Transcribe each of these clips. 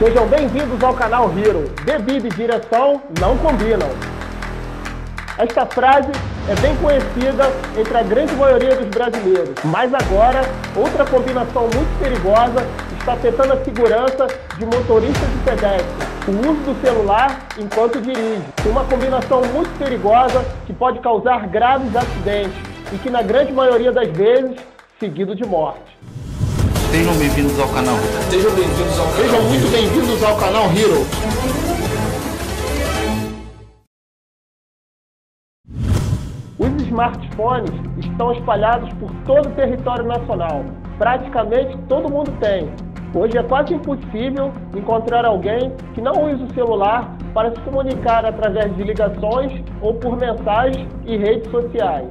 Sejam bem-vindos ao canal Hero. Bebida e direção não combinam. Esta frase é bem conhecida entre a grande maioria dos brasileiros, mas agora outra combinação muito perigosa está afetando a segurança de motoristas e pedestres. O uso do celular enquanto dirige. Uma combinação muito perigosa que pode causar graves acidentes e que na grande maioria das vezes seguido de morte. Sejam bem-vindos ao canal. Sejam bem-vindos ao canal. Sejam muito bem-vindos ao canal Hero. Os smartphones estão espalhados por todo o território nacional. Praticamente todo mundo tem. Hoje é quase impossível encontrar alguém que não use o celular para se comunicar através de ligações ou por mensagens e redes sociais.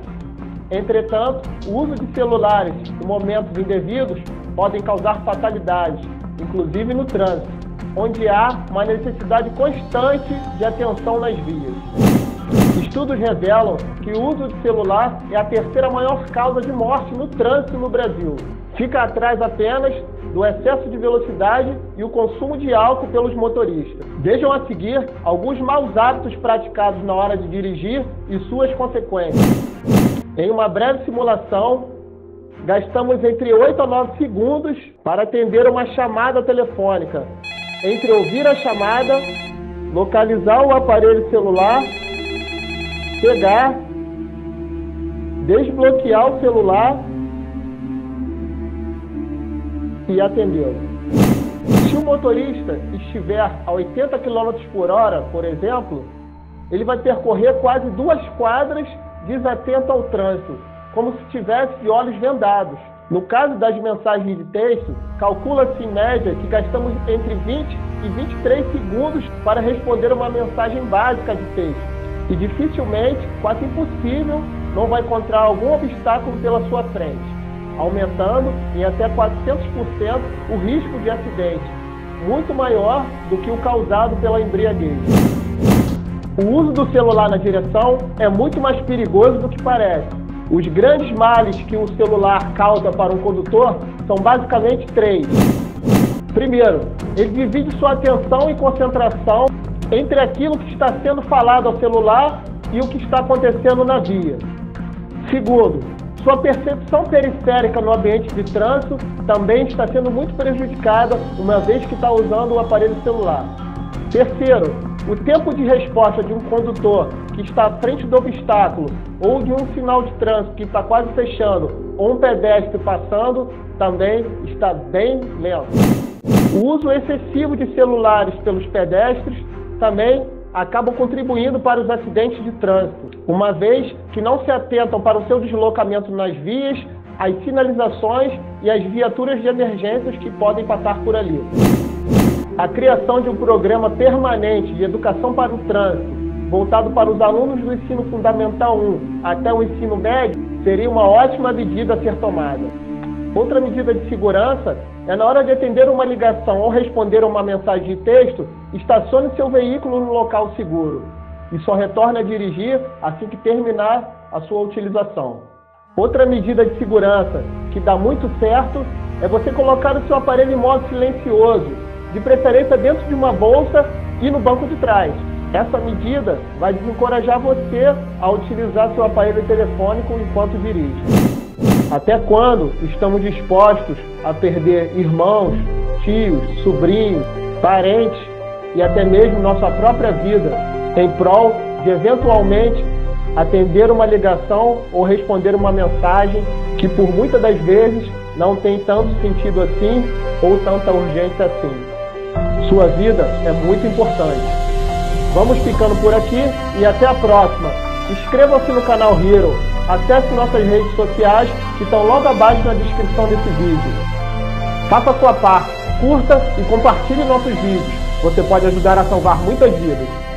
Entretanto, o uso de celulares em momentos indevidos podem causar fatalidades, inclusive no trânsito, onde há uma necessidade constante de atenção nas vias. Estudos revelam que o uso de celular é a terceira maior causa de morte no trânsito no Brasil. Fica atrás apenas do excesso de velocidade e o consumo de álcool pelos motoristas. Vejam a seguir alguns maus hábitos praticados na hora de dirigir e suas consequências. Em uma breve simulação, gastamos entre 8 a 9 segundos para atender uma chamada telefônica. Entre ouvir a chamada, localizar o aparelho celular, pegar, desbloquear o celular e atendê-lo. Se o motorista estiver a 80 km por hora, por exemplo, ele vai percorrer quase duas quadras desatento ao trânsito, como se tivesse olhos vendados. No caso das mensagens de texto, calcula-se em média que gastamos entre 20 e 23 segundos para responder uma mensagem básica de texto. E dificilmente, quase impossível, não vai encontrar algum obstáculo pela sua frente, aumentando em até 400% o risco de acidente, muito maior do que o causado pela embriaguez. O uso do celular na direção é muito mais perigoso do que parece. Os grandes males que um celular causa para um condutor são basicamente três. Primeiro, ele divide sua atenção e concentração entre aquilo que está sendo falado ao celular e o que está acontecendo na via. Segundo, sua percepção periférica no ambiente de trânsito também está sendo muito prejudicada uma vez que está usando o aparelho celular. Terceiro, o tempo de resposta de um condutor que está à frente do obstáculo, ou de um sinal de trânsito que está quase fechando, ou um pedestre passando, também está bem lento. O uso excessivo de celulares pelos pedestres também acaba contribuindo para os acidentes de trânsito, uma vez que não se atentam para o seu deslocamento nas vias, as sinalizações e as viaturas de emergências que podem passar por ali. A criação de um programa permanente de educação para o trânsito, voltado para os alunos do ensino fundamental 1 até o ensino médio, seria uma ótima medida a ser tomada. Outra medida de segurança é na hora de atender uma ligação ou responder uma mensagem de texto, estacione seu veículo no local seguro e só retorne a dirigir assim que terminar a sua utilização. Outra medida de segurança que dá muito certo é você colocar o seu aparelho em modo silencioso de preferência dentro de uma bolsa e no banco de trás. Essa medida vai desencorajar você a utilizar seu aparelho telefônico enquanto dirige. Até quando estamos dispostos a perder irmãos, tios, sobrinhos, parentes e até mesmo nossa própria vida em prol de eventualmente atender uma ligação ou responder uma mensagem que por muitas das vezes não tem tanto sentido assim ou tanta urgência assim. Sua vida é muito importante. Vamos ficando por aqui e até a próxima. Inscreva-se no canal Hero, acesse nossas redes sociais que estão logo abaixo na descrição desse vídeo. Faça sua parte, curta e compartilhe nossos vídeos. Você pode ajudar a salvar muitas vidas.